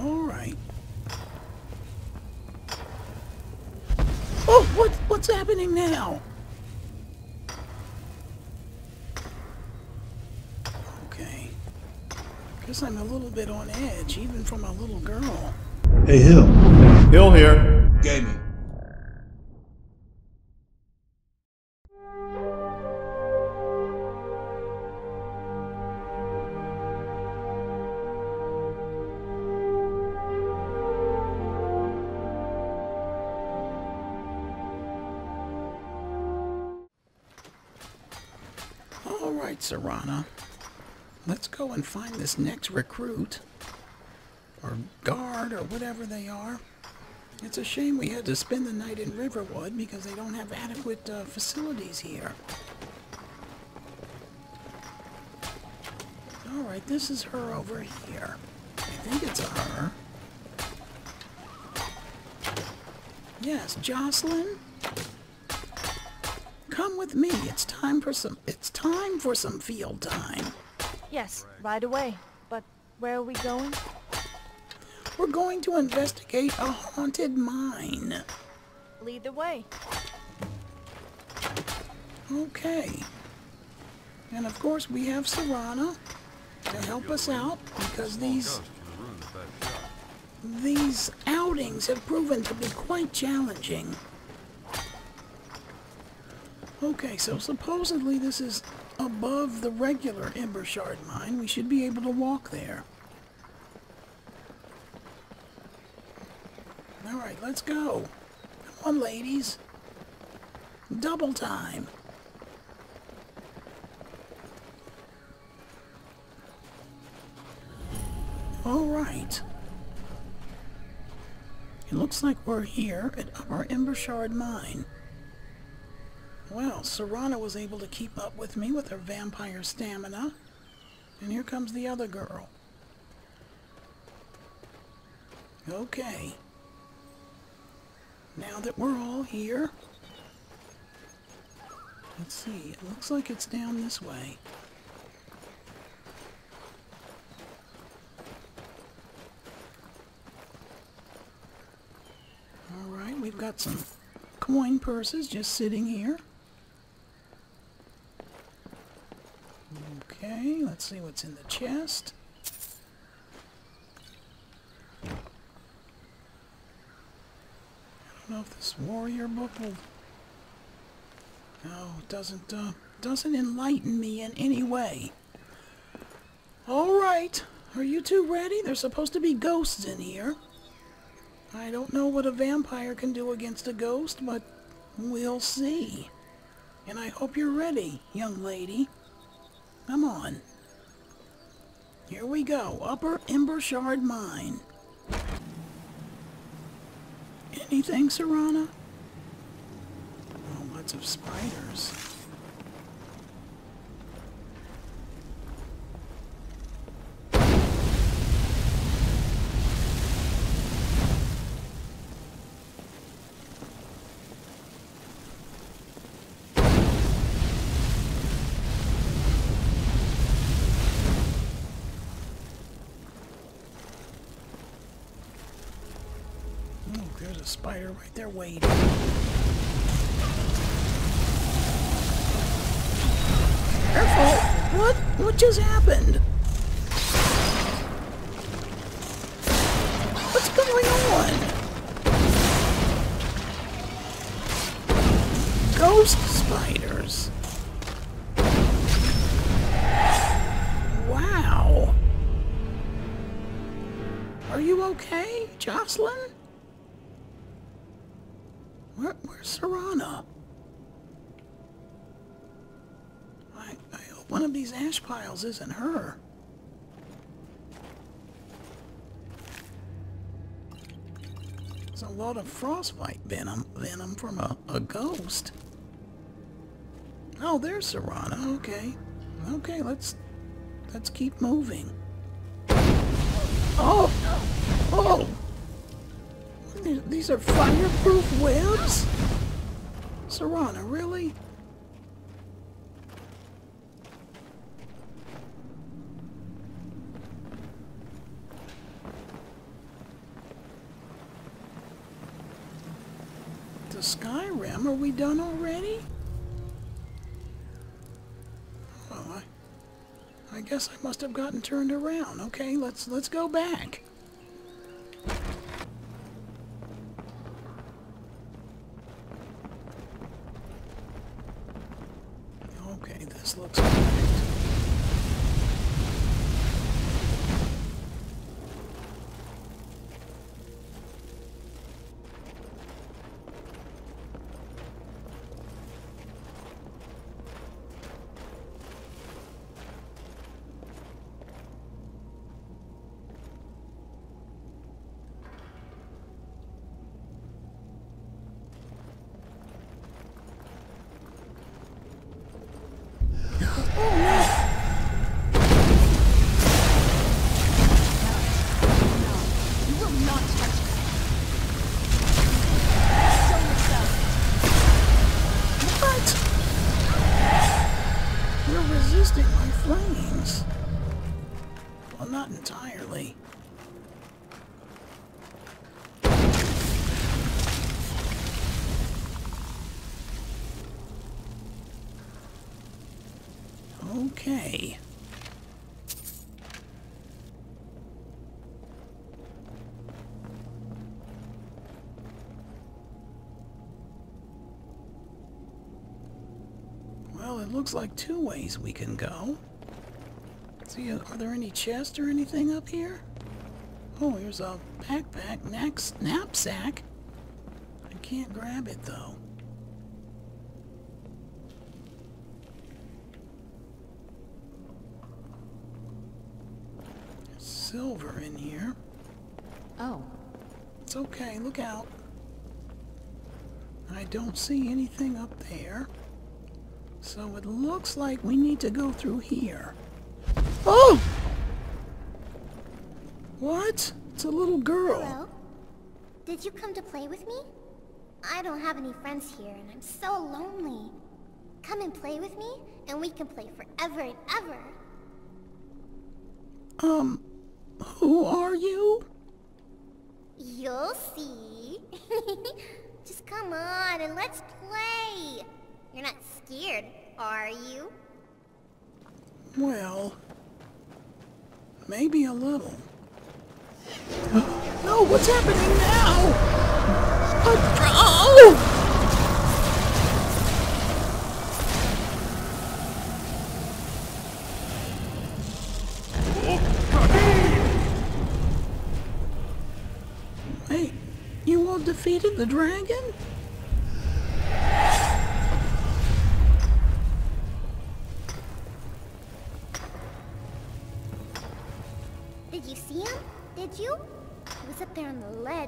All right. Oh, what, what's happening now? Okay. Guess I'm a little bit on edge, even from a little girl. Hey, Hill. Hill here. Gaming. Let's go and find this next recruit. Or guard, or whatever they are. It's a shame we had to spend the night in Riverwood because they don't have adequate uh, facilities here. All right, this is her over here. I think it's her. Yes, Jocelyn? Come with me. It's time for some it's time for some field time. Yes, right away. But where are we going? We're going to investigate a haunted mine. Lead the way. Okay. And of course we have Serana to help us out because these these outings have proven to be quite challenging. Okay, so supposedly this is above the regular Embershard mine. We should be able to walk there. Alright, let's go. Come on, ladies. Double time. Alright. It looks like we're here at our Embershard mine. Well, Serana was able to keep up with me with her vampire stamina. And here comes the other girl. Okay. Now that we're all here, let's see. It looks like it's down this way. All right, we've got some coin purses just sitting here. Okay, let's see what's in the chest. I don't know if this warrior book will. No, it doesn't. Uh, doesn't enlighten me in any way. All right, are you two ready? There's supposed to be ghosts in here. I don't know what a vampire can do against a ghost, but we'll see. And I hope you're ready, young lady. Come on. Here we go. Upper Embershard Mine. Anything, Serana? Oh, lots of spiders. Oh, there's a right waiting. Careful! What? What just happened? What's going on? Ghost spiders. Wow. Are you okay, Jocelyn? Where, where's Serana? I, I hope one of these ash piles isn't her. There's a lot of frostbite venom, venom from a, a ghost. Oh, there's Serana. Okay. Okay, let's let's keep moving. Oh! Oh! These are fireproof webs? Serana, really? The Skyrim, are we done already? Well, I, I guess I must have gotten turned around. Okay, let's let's go back. It looks like two ways we can go. See, are there any chests or anything up here? Oh, here's a backpack, next knapsack. I can't grab it though. There's silver in here. Oh, It's okay, look out. I don't see anything up there. So it looks like we need to go through here. Oh! What? It's a little girl. Hello? Did you come to play with me? I don't have any friends here and I'm so lonely. Come and play with me and we can play forever and ever. Um, who are you? You'll see. Just come on and let's play. You're not scared, are you? Well, maybe a little. No, what's happening now? Oh! Wait, you all defeated the dragon?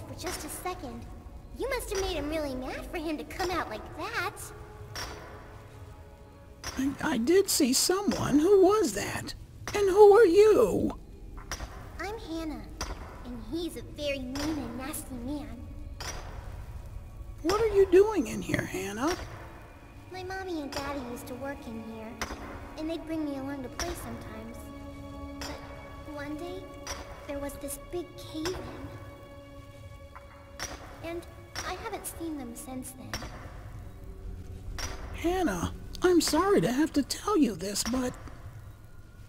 For just a second. You must have made him really mad for him to come out like that. I, I did see someone. Who was that? And who are you? I'm Hannah, and he's a very mean and nasty man. What are you doing in here, Hannah? My mommy and daddy used to work in here, and they'd bring me along to play sometimes. But one day, there was this big cave-in. And I haven't seen them since then. Hannah, I'm sorry to have to tell you this, but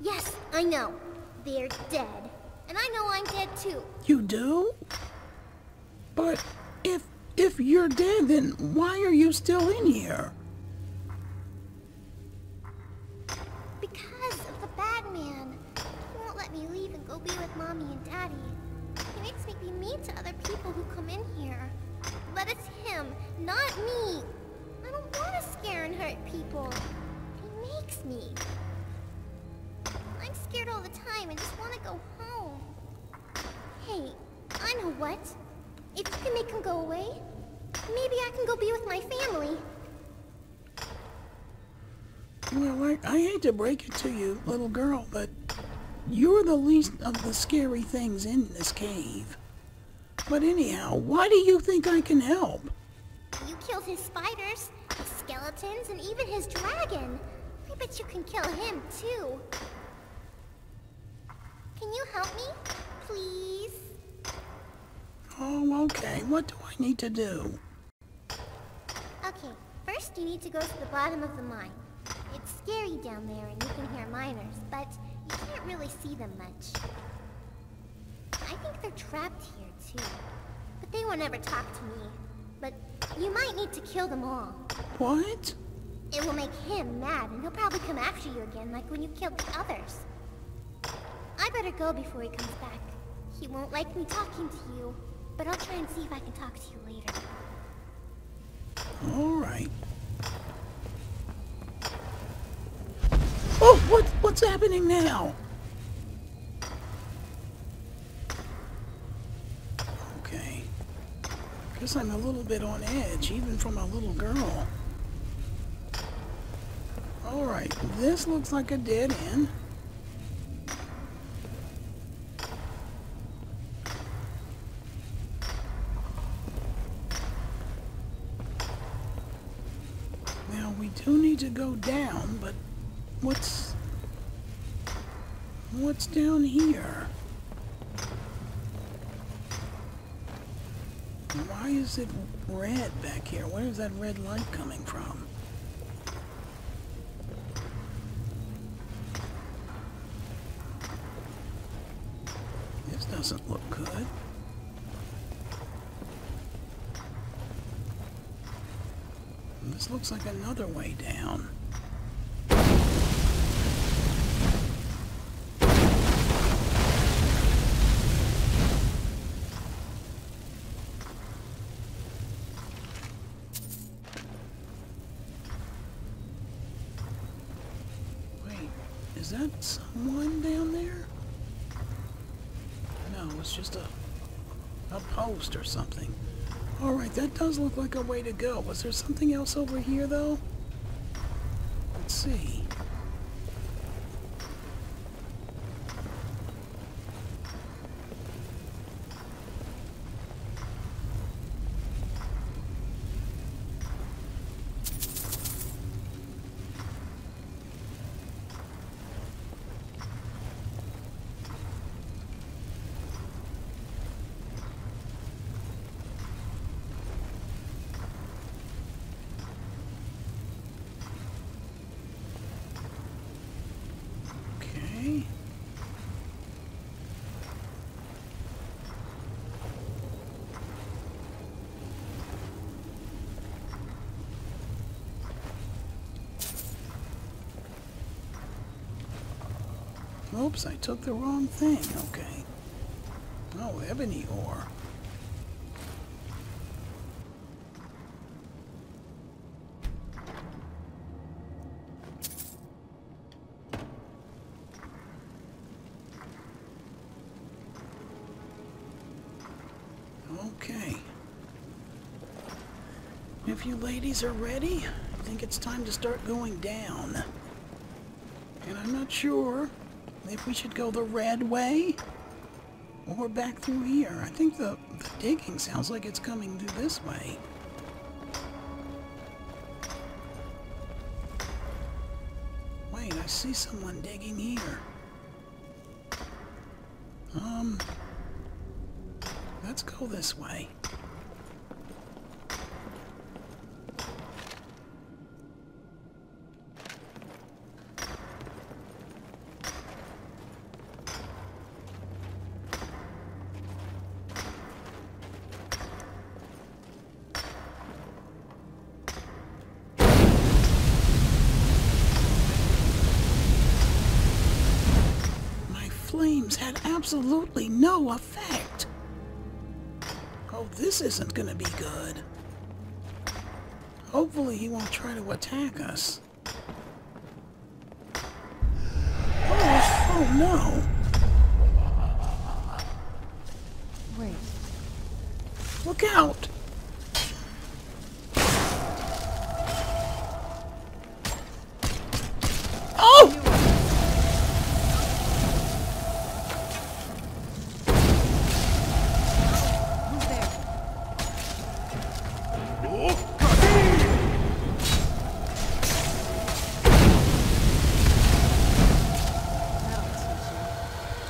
Yes, I know. They're dead. And I know I'm dead too. you do? But if if you're dead, then why are you still in here? Because of the bad man. He won't let me leave and go be with mommy and daddy. He makes me be mean to other people who come in here. But it's him, not me. I don't want to scare and hurt people. He makes me. I'm scared all the time and just want to go home. Hey, I know what. If you can make him go away, maybe I can go be with my family. Well, I, I hate to break it to you, little girl, but you're the least of the scary things in this cave. But anyhow, why do you think I can help? You killed his spiders, his skeletons, and even his dragon. I bet you can kill him, too. Can you help me? Please? Oh, okay. What do I need to do? Okay, First, you need to go to the bottom of the mine. It's scary down there and you can hear miners, but can't really see them much. I think they're trapped here, too. But they won't ever talk to me. But you might need to kill them all. What? It will make him mad, and he'll probably come after you again, like when you killed the others. I better go before he comes back. He won't like me talking to you, but I'll try and see if I can talk to you later. All right. What's happening now? Okay. Guess I'm a little bit on edge, even from a little girl. All right, this looks like a dead end. Now we do need to go down, but what's what's down here? Why is it red back here? Where is that red light coming from? This doesn't look good. This looks like another way down. Wait, is that someone down there? No, it's just a a post or something. Alright, that does look like a way to go. Was there something else over here, though? Let's see. Okay. Oops, I took the wrong thing. Okay. Oh, ebony ore. Okay. If you ladies are ready, I think it's time to start going down. And I'm not sure if we should go the red way or back through here. I think the, the digging sounds like it's coming through this way. Wait, I see someone digging here. Um, let's go this way. My had absolutely no effect. Oh, this isn't gonna be good. Hopefully he won't try to attack us. Oh, oh no. Wait. Look out!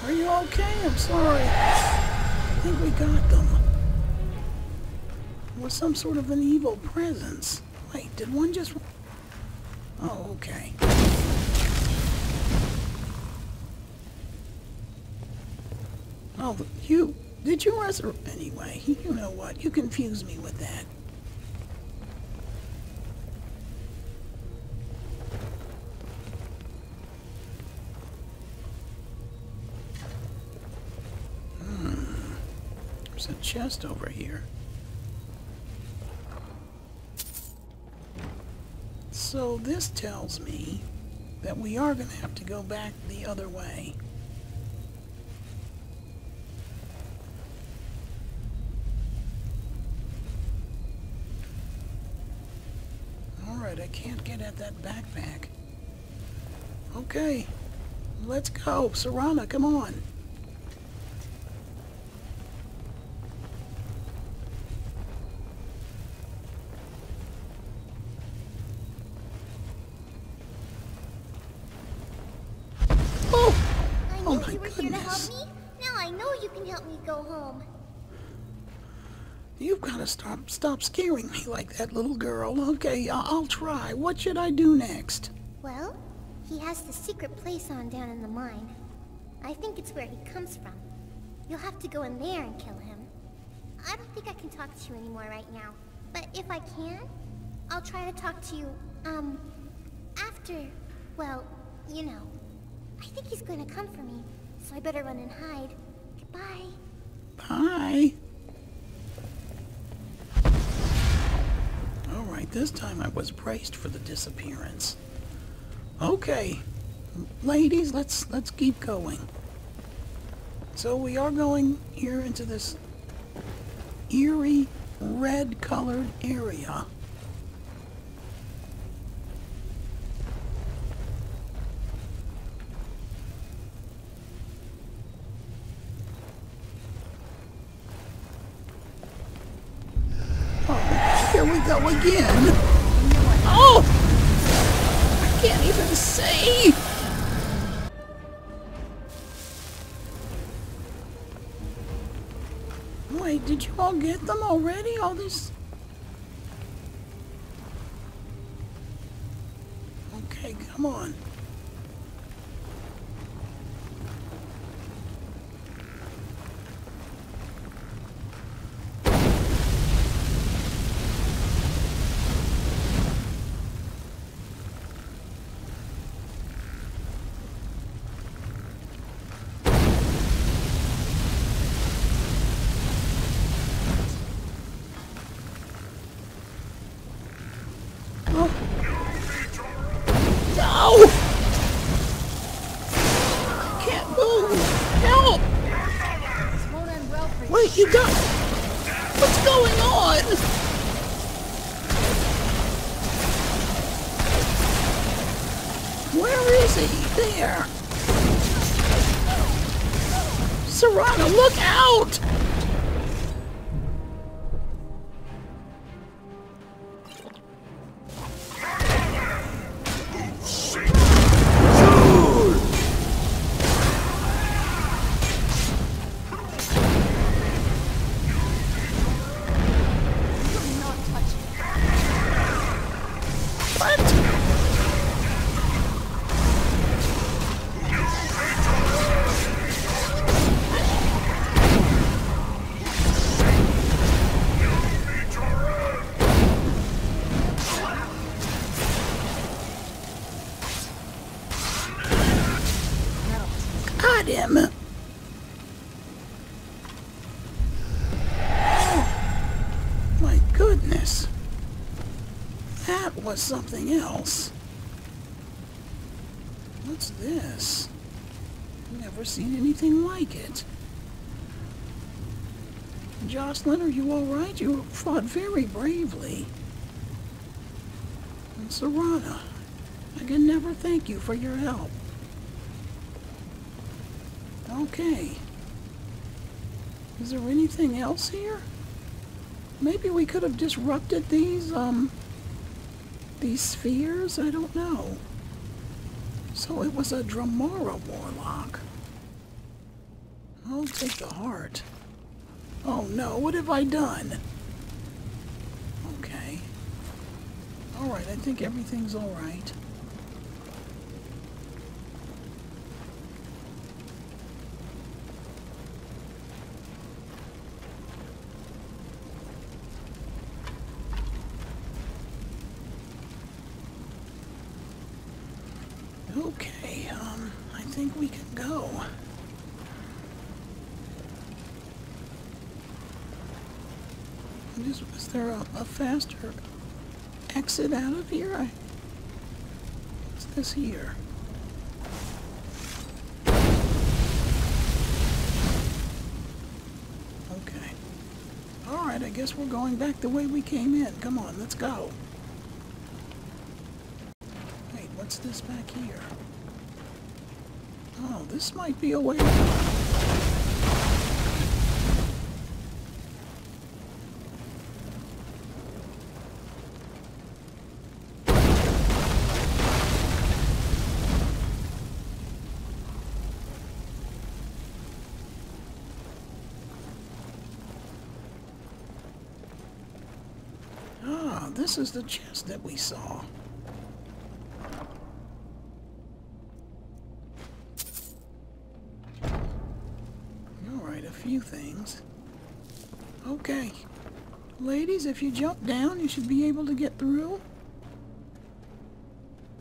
Are you okay? I'm sorry. I think we got them. It was some sort of an evil presence. Wait, did one just... Oh, okay. Oh, you... Did you resurrect... Anyway, you know what? You confuse me with that. Chest over here. So this tells me that we are going to have to go back the other way. Alright, I can't get at that backpack. Okay, let's go. Serana, come on. Oh! I Oh knew my you were here to help goodness. me. Now I know you can help me go home. You've got to stop stop scaring me like that, little girl. Okay, I- I'll try. What should I do next? Well, he has the secret place on down in the mine. I think it's where he comes from. You'll have to go in there and kill him. I don't think I can talk to you anymore right now. But if I can, I'll try to talk to you, um, after, well, you know. I think he's going to come for me, so I better run and hide. Goodbye. Bye. Right, this time I was braced for the disappearance. Okay, ladies, let's let's keep going. So we are going here into this eerie red-colored area. Wait, did you all get them already? All this. Okay, come on. Oh. No! I can't move! Help! This won't end well for you. Wait, you got... What's going on? Where is he? There! Serana, look out! my goodness. That was something else. What's this? Never seen anything like it. Jocelyn, are you all right? You fought very bravely. And Serana, I can never thank you for your help. Okay. Is there anything else here? Maybe we could have disrupted these, um, these spheres? I don't know. So it was a Dremora warlock. I'll take the heart. Oh no, what have I done? Okay. Alright, I think everything's alright. Okay, um, I think we can go. Is, there a, a faster exit out of here? I, what's this here? Okay. Alright, I guess we're going back the way we came in. Come on, let's go. Wait, what's this back here? Oh, this might be a way. Ah, this is the chest that we saw. Alright, a few things. Okay. Ladies, if you jump down, you should be able to get through.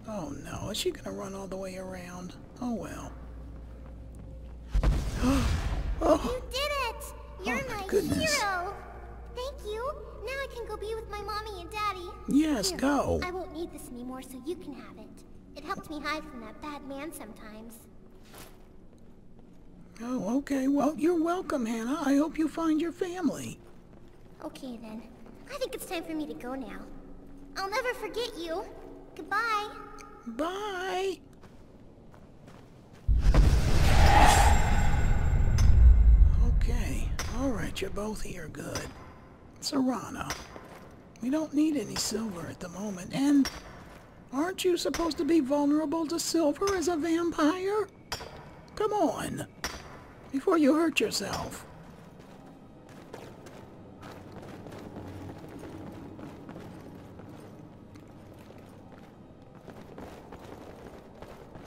Oh no, is she gonna run all the way around? Oh well. oh, You did it! You're Oh, my goodness. hero! Thank you. Now I can go be with my mommy and daddy. yes, Here, go. I won't need this anymore, so you can have it. It helped me hide from that bad man sometimes. Oh, okay. Well, you're welcome, Hannah. I hope you find your family. Okay then. I think it's time for me to go now. I'll never forget you. Goodbye. Bye. Okay. All right, you're both here. Good. Serana. We don't need any silver at the moment. And aren't you supposed to be vulnerable to silver as a vampire? Come on. Before you hurt yourself.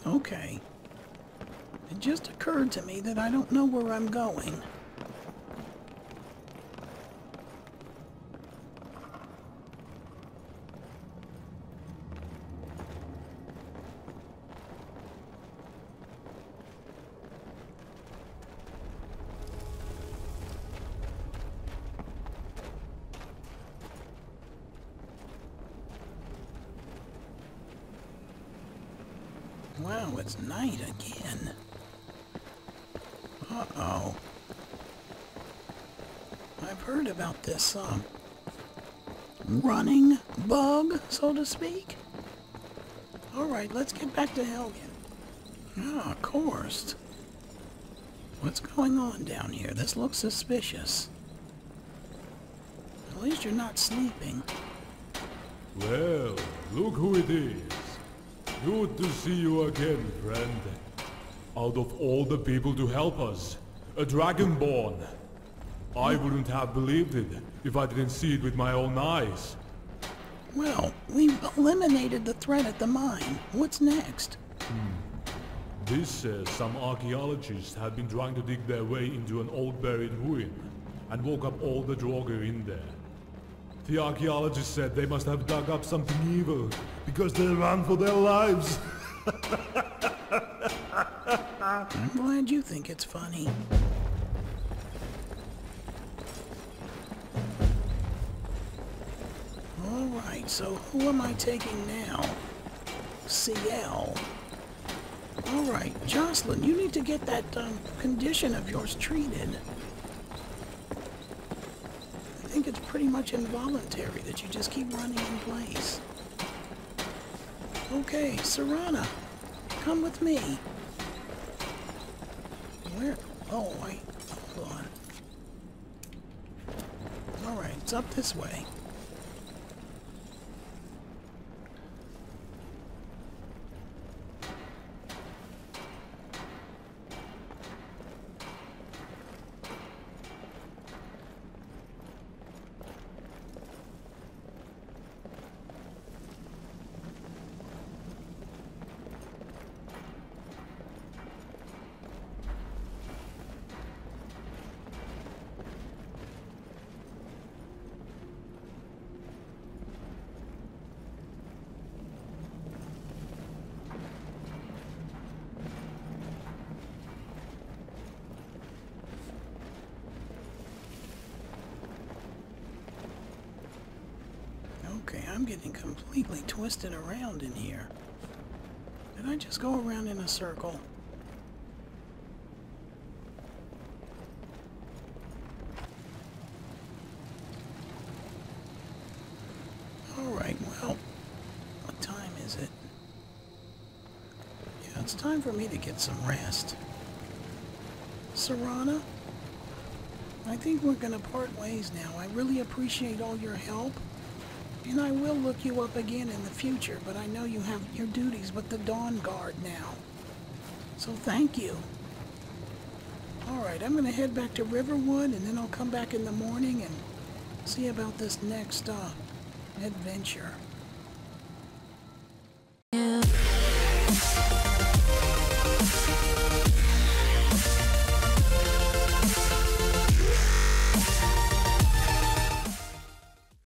Okay. It just occurred to me that I don't know where I'm going. Night again. Uh-oh. I've heard about this, um, running bug, so to speak. Alright, let's get back to Helgen. Ah, of course. What's going on down here? This looks suspicious. At least you're not sleeping. Well, look who it is. Good to see you again, friend. Out of all the people to help us, a Dragonborn. I wouldn't have believed it if I didn't see it with my own eyes. Well, we've eliminated the threat at the mine. What's next? Hmm. This says some archaeologists have been trying to dig their way into an old buried ruin and woke up all the Draugr in there. The archaeologists said they must have dug up something evil because they ran for their lives. I'm glad you think it's funny. Alright, so who am I taking now? CL. Alright, Jocelyn, you need to get that um, condition of yours treated. I think it's pretty much involuntary that you just keep running in place. Okay, Serana, come with me. Where? Oh, wait. Hold on. Alright, it's up this way. Okay, I'm getting completely twisted around in here. Did I just go around in a circle? Alright, well, what time is it? Yeah, it's time for me to get some rest. Serana, I think we're gonna part ways now. I really appreciate all your help. And I will look you up again in the future, but I know you have your duties with the Dawnguard now. So thank you. Alright, I'm gonna head back to Riverwood and then I'll come back in the morning and see about this next, uh, adventure.